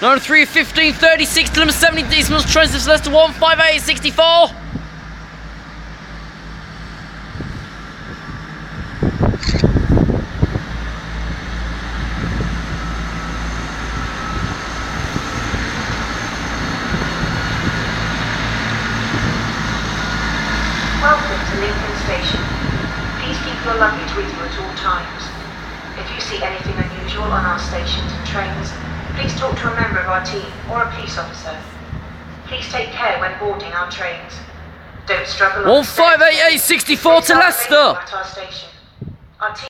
Number 3, 15, 36 to number 70 decimals, Transit Leicester 158, 64. Welcome to Lincoln Station. Please keep your luggage with you at all times. If you see anything unusual on our stations and trains, please talk to a member of our team or a police officer. Please take care when boarding our trains. Don't struggle on the 158, stairs. 64 to Seats are available Leicester. At our station. Our